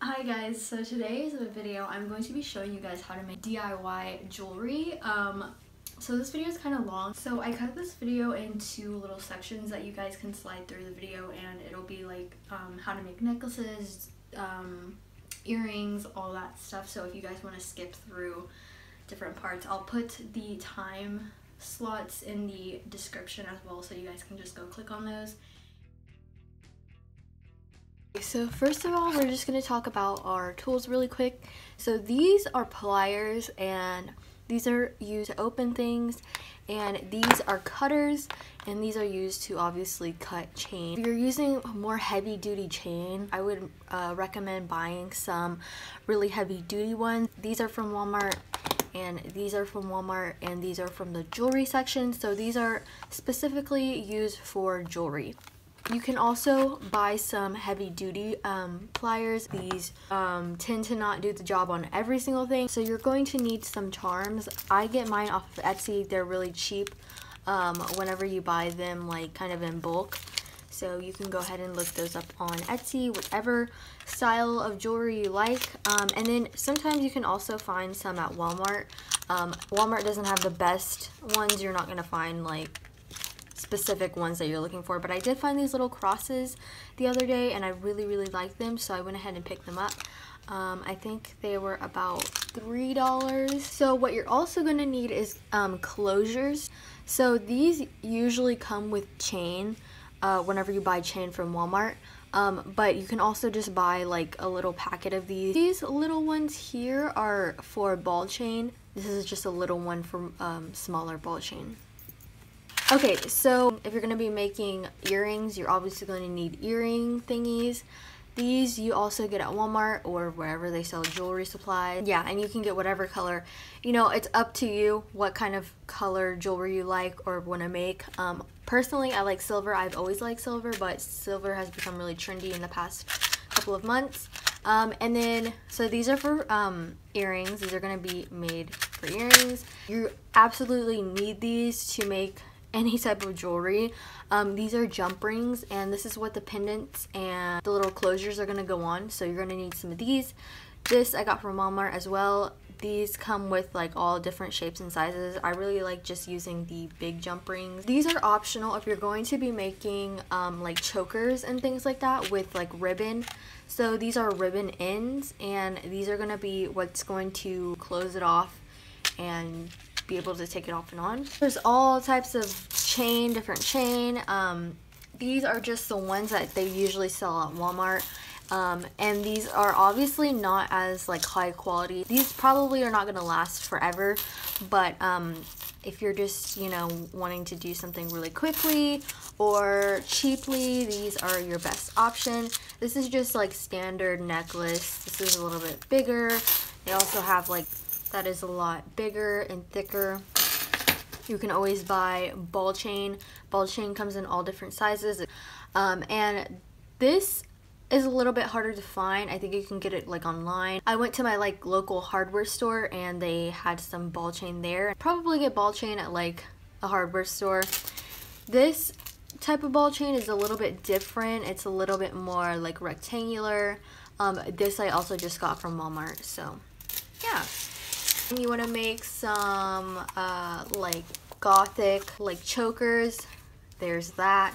Hi guys, so today's video I'm going to be showing you guys how to make DIY jewelry. Um, so this video is kind of long, so I cut this video into little sections that you guys can slide through the video and it'll be like um, how to make necklaces, um, earrings, all that stuff. So if you guys want to skip through different parts, I'll put the time slots in the description as well so you guys can just go click on those. So first of all, we're just going to talk about our tools really quick. So these are pliers and these are used to open things and these are cutters and these are used to obviously cut chain. If you're using more heavy duty chain, I would uh, recommend buying some really heavy duty ones. These are from Walmart and these are from Walmart and these are from the jewelry section. So these are specifically used for jewelry. You can also buy some heavy duty um, pliers. These um, tend to not do the job on every single thing. So you're going to need some charms. I get mine off of Etsy. They're really cheap um, whenever you buy them like kind of in bulk. So you can go ahead and look those up on Etsy, whatever style of jewelry you like. Um, and then sometimes you can also find some at Walmart. Um, Walmart doesn't have the best ones. You're not going to find like specific ones that you're looking for but I did find these little crosses the other day and I really really like them so I went ahead and picked them up um, I think they were about three dollars so what you're also going to need is um, closures so these usually come with chain uh, whenever you buy chain from Walmart um, but you can also just buy like a little packet of these. These little ones here are for ball chain. This is just a little one for um, smaller ball chain. Okay, so if you're going to be making earrings, you're obviously going to need earring thingies. These you also get at Walmart or wherever they sell jewelry supplies. Yeah, and you can get whatever color. You know, it's up to you what kind of color jewelry you like or want to make. Um, personally, I like silver. I've always liked silver, but silver has become really trendy in the past couple of months. Um, and then, so these are for um, earrings. These are going to be made for earrings. You absolutely need these to make any type of jewelry. Um, these are jump rings and this is what the pendants and the little closures are going to go on. So you're going to need some of these. This I got from Walmart as well. These come with like all different shapes and sizes. I really like just using the big jump rings. These are optional if you're going to be making um, like chokers and things like that with like ribbon. So these are ribbon ends and these are going to be what's going to close it off and be able to take it off and on. There's all types of chain, different chain. Um, these are just the ones that they usually sell at Walmart. Um, and these are obviously not as like high quality. These probably are not going to last forever, but um, if you're just, you know, wanting to do something really quickly or cheaply, these are your best option. This is just like standard necklace. This is a little bit bigger. They also have like that is a lot bigger and thicker. You can always buy ball chain. Ball chain comes in all different sizes. Um, and this is a little bit harder to find. I think you can get it like online. I went to my like local hardware store and they had some ball chain there. Probably get ball chain at like a hardware store. This type of ball chain is a little bit different. It's a little bit more like rectangular. Um, this I also just got from Walmart. So yeah. You want to make some uh, like gothic like chokers. There's that.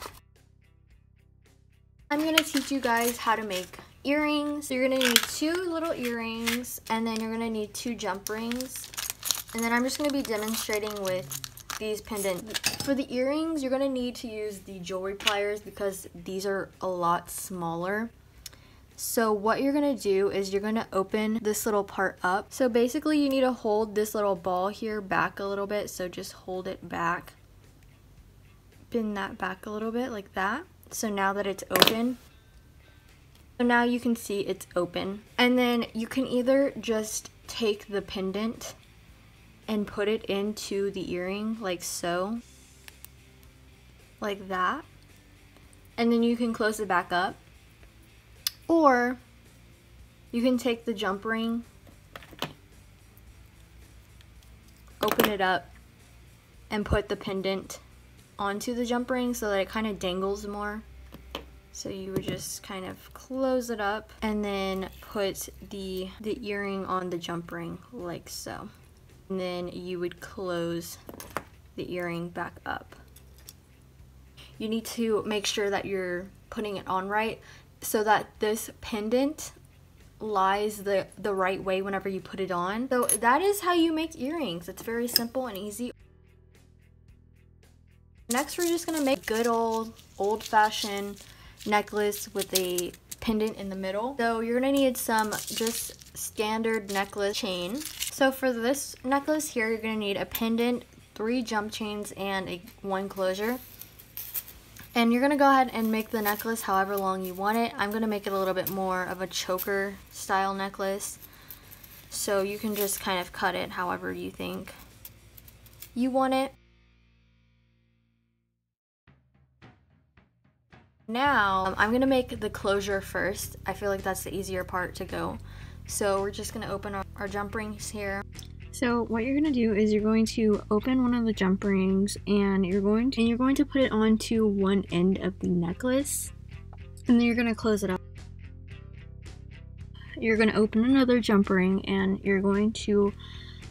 I'm going to teach you guys how to make earrings. So you're going to need two little earrings and then you're going to need two jump rings. And then I'm just going to be demonstrating with these pendants. For the earrings, you're going to need to use the jewelry pliers because these are a lot smaller. So what you're to do is you're to open this little part up. So basically you need to hold this little ball here back a little bit. So just hold it back. Bend that back a little bit like that. So now that it's open, so now you can see it's open. And then you can either just take the pendant and put it into the earring like so. Like that. And then you can close it back up or you can take the jump ring, open it up, and put the pendant onto the jump ring so that it kind of dangles more. So you would just kind of close it up and then put the, the earring on the jump ring like so. And then you would close the earring back up. You need to make sure that you're putting it on right so that this pendant lies the, the right way whenever you put it on. So that is how you make earrings. It's very simple and easy. Next, we're just gonna make good old, old-fashioned necklace with a pendant in the middle. So you're gonna need some just standard necklace chain. So for this necklace here, you're gonna need a pendant, three jump chains, and a one closure. And you're gonna go ahead and make the necklace however long you want it. I'm gonna make it a little bit more of a choker style necklace. So you can just kind of cut it however you think you want it. Now, um, I'm gonna make the closure first. I feel like that's the easier part to go. So we're just gonna open our, our jump rings here. So what you're going to do is you're going to open one of the jump rings and you're going to, and you're going to put it onto one end of the necklace and then you're going to close it up. You're going to open another jump ring and you're going to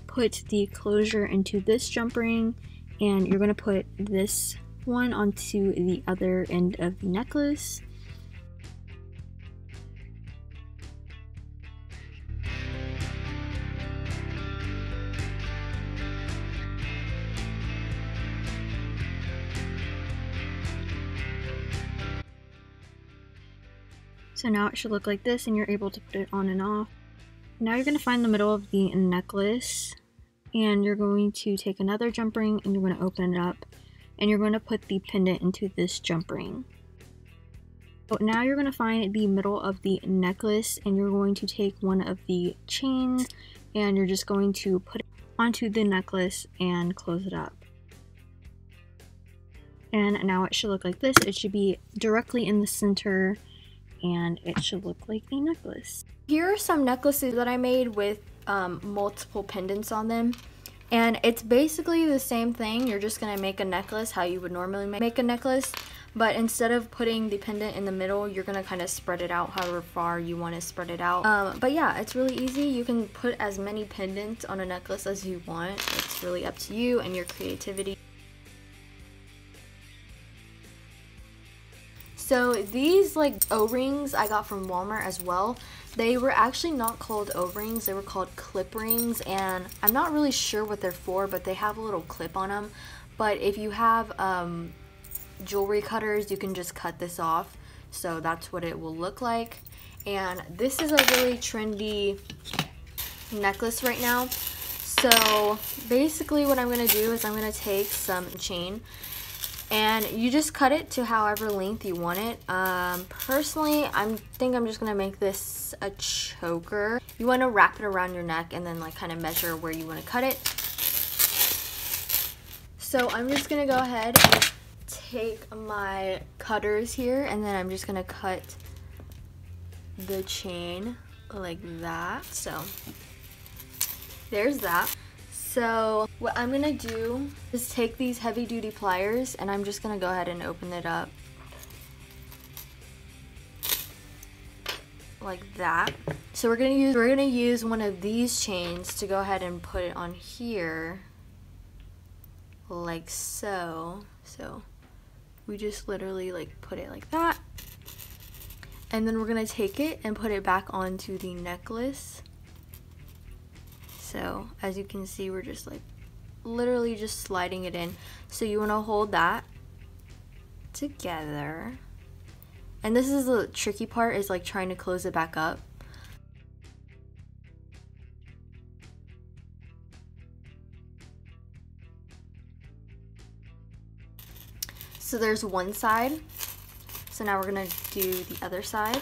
put the closure into this jump ring and you're going to put this one onto the other end of the necklace So now it should look like this and you're able to put it on and off. Now you're going to find the middle of the necklace and you're going to take another jump ring and you're going to open it up and you're going to put the pendant into this jump ring. So now you're going to find the middle of the necklace and you're going to take one of the chains and you're just going to put it onto the necklace and close it up. And now it should look like this. It should be directly in the center and it should look like a necklace. Here are some necklaces that I made with um, multiple pendants on them. And it's basically the same thing. You're just to make a necklace how you would normally make a necklace. But instead of putting the pendant in the middle, you're to kind of spread it out however far you want to spread it out. Um, but yeah, it's really easy. You can put as many pendants on a necklace as you want. It's really up to you and your creativity. So these like O-rings I got from Walmart as well. They were actually not called O-rings, they were called clip rings and I'm not really sure what they're for but they have a little clip on them. But if you have um, jewelry cutters you can just cut this off. So that's what it will look like. And this is a really trendy necklace right now. So basically what I'm going to do is I'm going to take some chain and you just cut it to however length you want it. Um, personally, I think I'm just gonna make this a choker. You wanna wrap it around your neck and then like kind of measure where you wanna cut it. So I'm just gonna go ahead and take my cutters here and then I'm just gonna cut the chain like that. So there's that. So what I'm gonna do is take these heavy duty pliers and I'm just gonna go ahead and open it up like that. So we're gonna use we're gonna use one of these chains to go ahead and put it on here like so. So we just literally like put it like that. And then we're gonna take it and put it back onto the necklace so as you can see, we're just like literally just sliding it in. So you want to hold that together. And this is the tricky part is like trying to close it back up. So there's one side. So now we're gonna do the other side.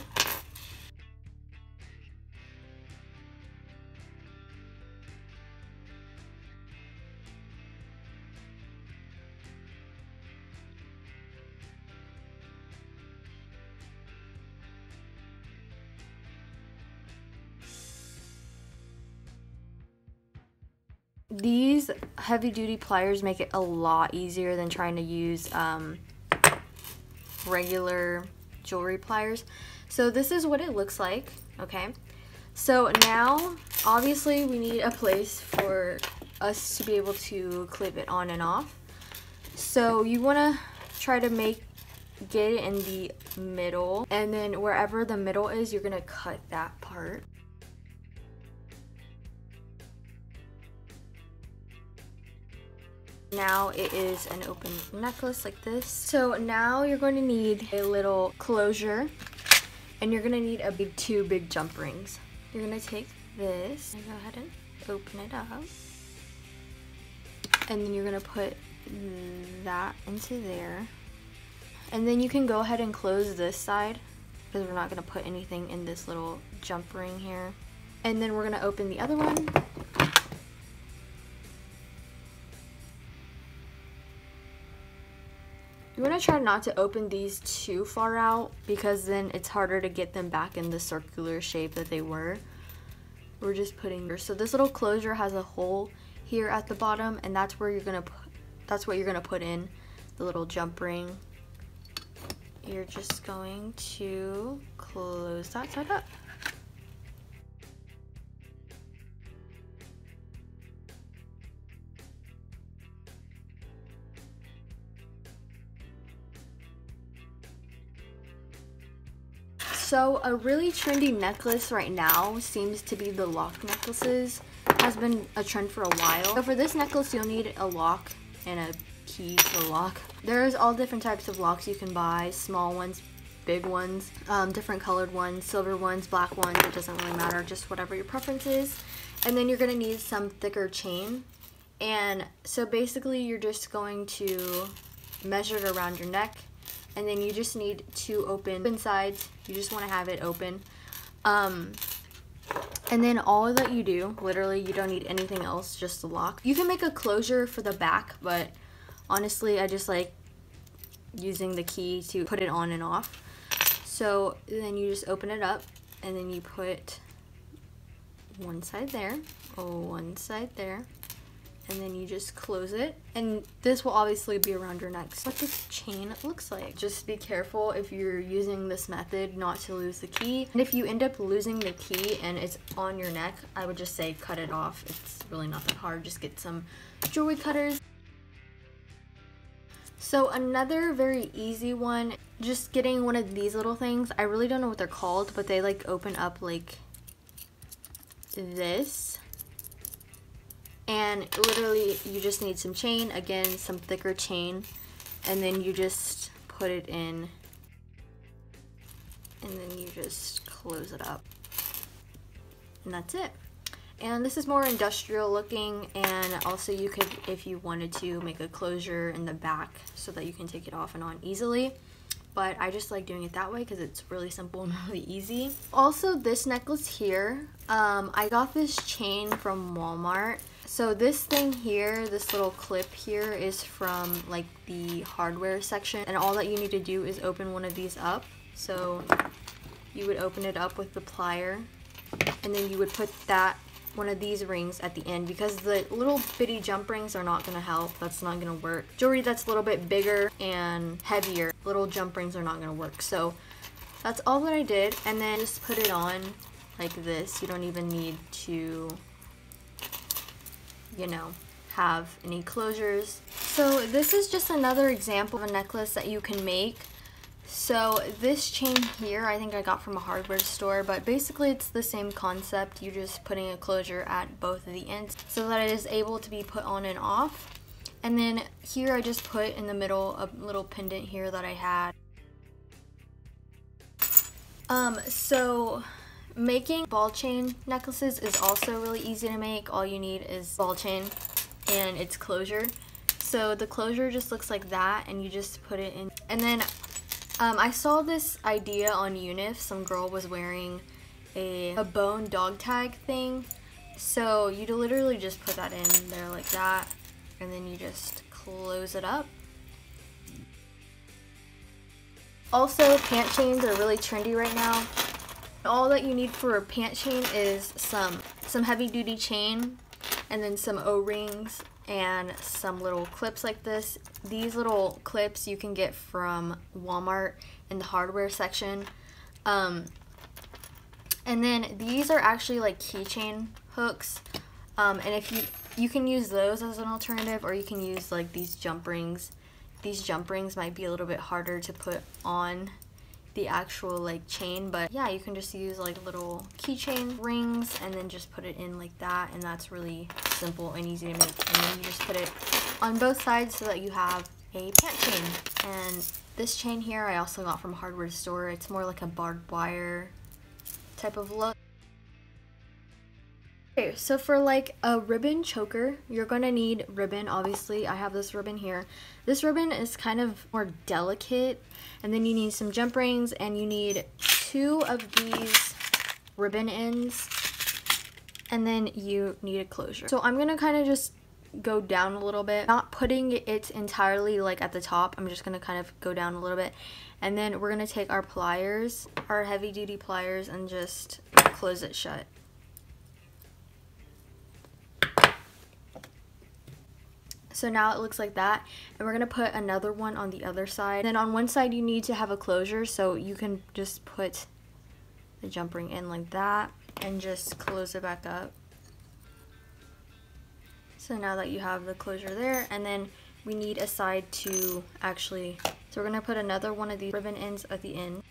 Heavy duty pliers make it a lot easier than trying to use um, regular jewelry pliers. So this is what it looks like, okay? So now, obviously we need a place for us to be able to clip it on and off. So you wanna try to make, get it in the middle, and then wherever the middle is, you're gonna cut that part. Now it is an open necklace like this. So now you're going to need a little closure and you're gonna need a big two big jump rings. You're gonna take this and go ahead and open it up. And then you're gonna put that into there. And then you can go ahead and close this side because we're not gonna put anything in this little jump ring here. And then we're gonna open the other one You want to try not to open these too far out because then it's harder to get them back in the circular shape that they were. We're just putting, so this little closure has a hole here at the bottom and that's where you're to put, that's what you're to put in the little jump ring. You're just going to close that side up. So a really trendy necklace right now seems to be the lock necklaces. Has been a trend for a while. So for this necklace you'll need a lock and a key to the lock. There's all different types of locks you can buy. Small ones, big ones, um, different colored ones, silver ones, black ones. It doesn't really matter, just whatever your preference is. And then you're to need some thicker chain. And so basically you're just going to measure it around your neck and then you just need to open sides. You just want to have it open. Um, and then all that you do, literally, you don't need anything else, just the lock. You can make a closure for the back, but honestly, I just like using the key to put it on and off. So then you just open it up and then you put one side there, oh, one side there, and then you just close it. And this will obviously be around your neck. What this chain looks like. Just be careful if you're using this method not to lose the key. And if you end up losing the key and it's on your neck i would just say cut it off. It's really not that hard. Just get some jewelry cutters. So another very easy one just getting one of these little things. I really don't know what they're called but they like open up like this and literally you just need some chain again some thicker chain and then you just put it in and then you just close it up. And that's it. And this is more industrial looking and also you could if you wanted to make a closure in the back so that you can take it off and on easily. But I just like doing it that way because it's really simple and really easy. Also, this necklace here, um, I got this chain from Walmart so this thing here, this little clip here is from like the hardware section and all that you need to do is open one of these up. So you would open it up with the plier and then you would put that one of these rings at the end because the little bitty jump rings are not going to help. That's not going to work. Jewelry that's a little bit bigger and heavier, little jump rings are not going to work. So that's all that I did and then just put it on like this. You don't even need to you know, have any closures. So this is just another example of a necklace that you can make. So this chain here, I think I got from a hardware store, but basically it's the same concept. You're just putting a closure at both of the ends so that it is able to be put on and off. And then here I just put in the middle a little pendant here that I had. Um, so Making ball chain necklaces is also really easy to make. All you need is ball chain and its closure. So the closure just looks like that and you just put it in. And then um, I saw this idea on Unif. Some girl was wearing a, a bone dog tag thing. So you literally just put that in there like that and then you just close it up. Also, pant chains are really trendy right now. All that you need for a pant chain is some, some heavy duty chain and then some O-rings and some little clips like this. These little clips you can get from Walmart in the hardware section. Um, and then these are actually like keychain hooks. Um, and if you, you can use those as an alternative or you can use like these jump rings. These jump rings might be a little bit harder to put on the actual like chain but yeah you can just use like little keychain rings and then just put it in like that and that's really simple and easy to make and then you just put it on both sides so that you have a pant chain and this chain here I also got from a hardware store it's more like a barbed wire type of look Okay, so for like a ribbon choker, you're going to need ribbon, obviously. I have this ribbon here. This ribbon is kind of more delicate, and then you need some jump rings, and you need two of these ribbon ends, and then you need a closure. So I'm to kind of just go down a little bit, not putting it entirely like at the top. I'm just going to kind of go down a little bit. And then we're going to take our pliers, our heavy duty pliers, and just close it shut. So now it looks like that. And we're to put another one on the other side. Then on one side you need to have a closure so you can just put the jump ring in like that and just close it back up. So now that you have the closure there and then we need a side to actually, so we're to put another one of these ribbon ends at the end.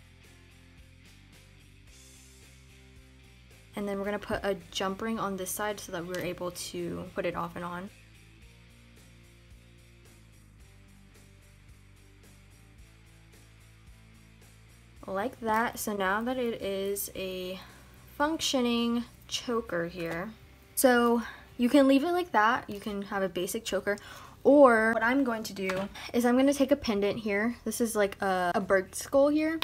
And then we're to put a jump ring on this side so that we're able to put it off and on. Like that. So now that it is a functioning choker here, so you can leave it like that. You can have a basic choker. Or what I'm going to do is I'm going to take a pendant here. This is like a, a bird skull here.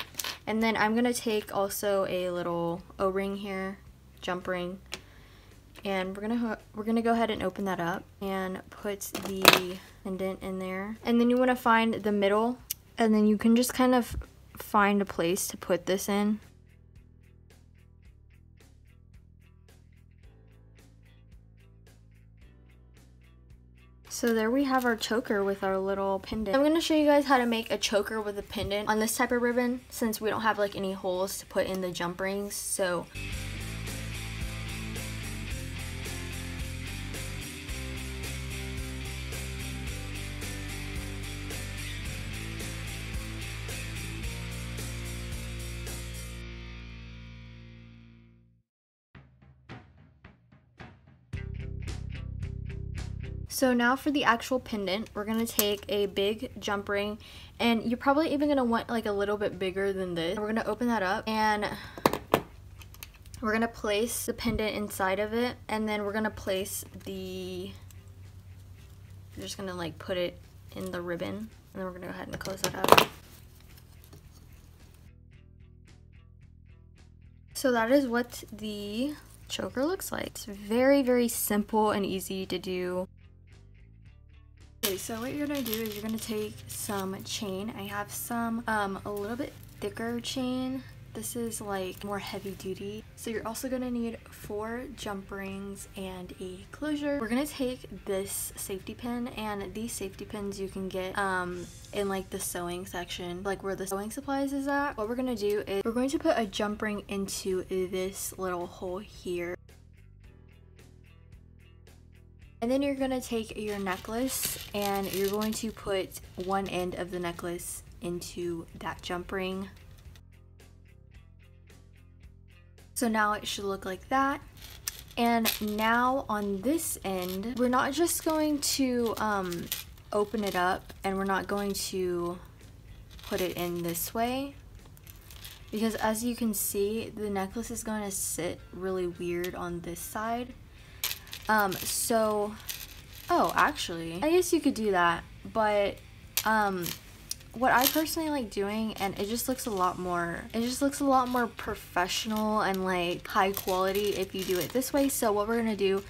And then I'm going to take also a little O-ring here, jump ring. And we're gonna we're gonna go ahead and open that up and put the pendant in there. And then you want to find the middle, and then you can just kind of find a place to put this in. So there we have our choker with our little pendant. I'm going to show you guys how to make a choker with a pendant on this type of ribbon since we don't have like any holes to put in the jump rings. So So now for the actual pendant, we're going to take a big jump ring and you're probably even going to want like a little bit bigger than this. We're going to open that up and we're going to place the pendant inside of it and then we're going to place the, we're just going to like put it in the ribbon and then we're going to go ahead and close it up. So that is what the choker looks like. It's very, very simple and easy to do. So what you're gonna do is you're gonna take some chain. I have some um, a little bit thicker chain. This is like more heavy duty. So you're also gonna need four jump rings and a closure. We're gonna take this safety pin and these safety pins you can get um, in like the sewing section, like where the sewing supplies is at. What we're gonna do is we're going to put a jump ring into this little hole here. And then you're to take your necklace and you're going to put one end of the necklace into that jump ring. So now it should look like that. And now on this end, we're not just going to um, open it up and we're not going to put it in this way. Because as you can see, the necklace is going to sit really weird on this side. Um, so, oh, actually, I guess you could do that, but, um, what I personally like doing, and it just looks a lot more, it just looks a lot more professional and like high quality if you do it this way. So what we're gonna do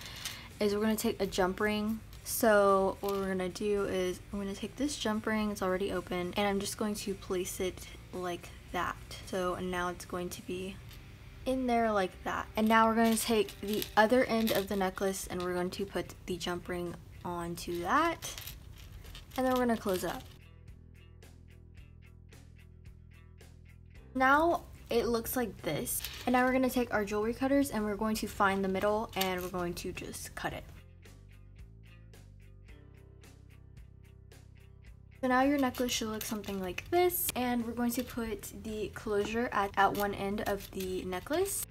is we're gonna take a jump ring. So what we're gonna do is I'm gonna take this jump ring, it's already open, and I'm just going to place it like that. So and now it's going to be in there like that. And now we're going to take the other end of the necklace and we're going to put the jump ring onto that. And then we're going to close up. Now it looks like this. And now we're going to take our jewelry cutters and we're going to find the middle and we're going to just cut it. So now your necklace should look something like this and we're going to put the closure at, at one end of the necklace.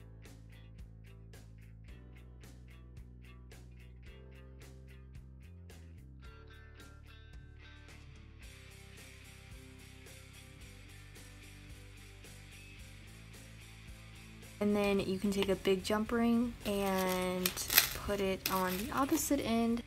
And then you can take a big jump ring and put it on the opposite end.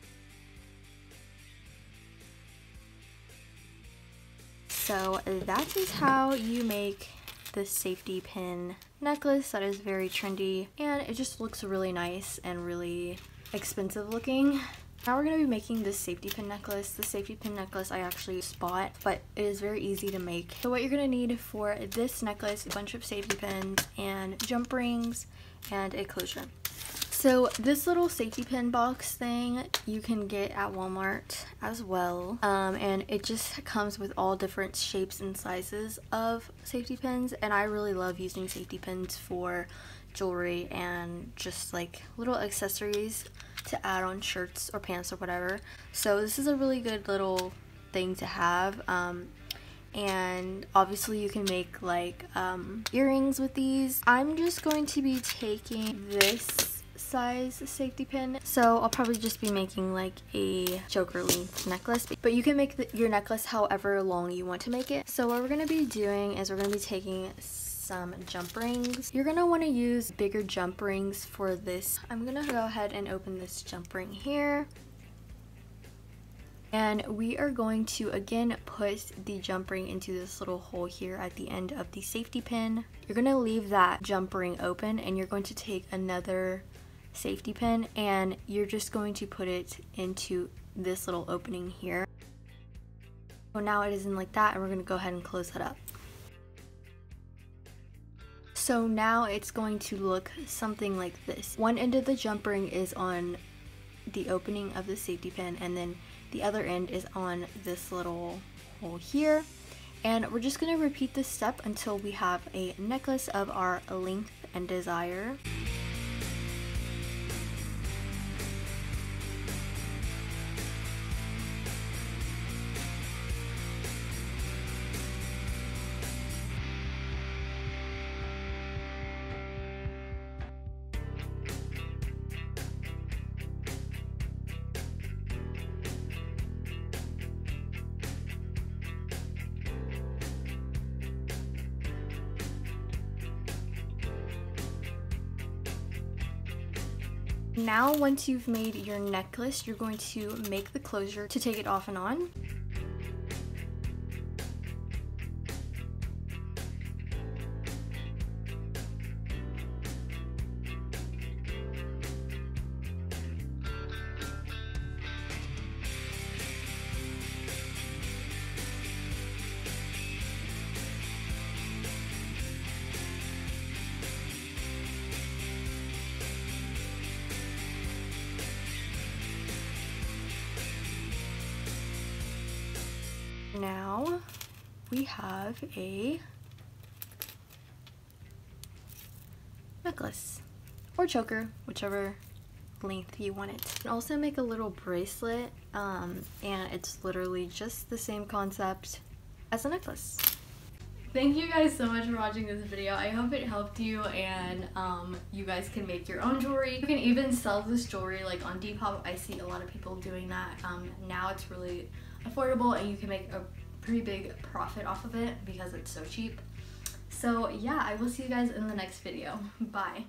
So that is how you make the safety pin necklace that is very trendy and it just looks really nice and really expensive looking. Now we're going to be making this safety pin necklace. The safety pin necklace I actually bought, but it is very easy to make. So what you're going to need for this necklace, a bunch of safety pins and jump rings and a closure. So this little safety pin box thing you can get at Walmart as well. Um, and it just comes with all different shapes and sizes of safety pins. And I really love using safety pins for jewelry and just like little accessories to add on shirts or pants or whatever. So this is a really good little thing to have. Um, and obviously you can make like um, earrings with these. I'm just going to be taking this size safety pin so I'll probably just be making like a choker length necklace but you can make the, your necklace however long you want to make it so what we're going to be doing is we're going to be taking some jump rings. You're going to want to use bigger jump rings for this. I'm going to go ahead and open this jump ring here. And we are going to again put the jump ring into this little hole here at the end of the safety pin. You're going to leave that jump ring open and you're going to take another safety pin and you're just going to put it into this little opening here. So now it is in like that and we're going to go ahead and close that up. So now it's going to look something like this. One end of the jump ring is on the opening of the safety pin and then the other end is on this little hole here. And we're just going to repeat this step until we have a necklace of our length and desire. Now once you've made your necklace, you're going to make the closure to take it off and on. Now we have a necklace or choker, whichever length you want it. You can also make a little bracelet um, and it's literally just the same concept as a necklace. Thank you guys so much for watching this video. I hope it helped you and um, you guys can make your own jewelry. You can even sell this jewelry like on Depop. I see a lot of people doing that. Um, now it's really affordable and you can make a pretty big profit off of it because it's so cheap. So yeah, I will see you guys in the next video. Bye.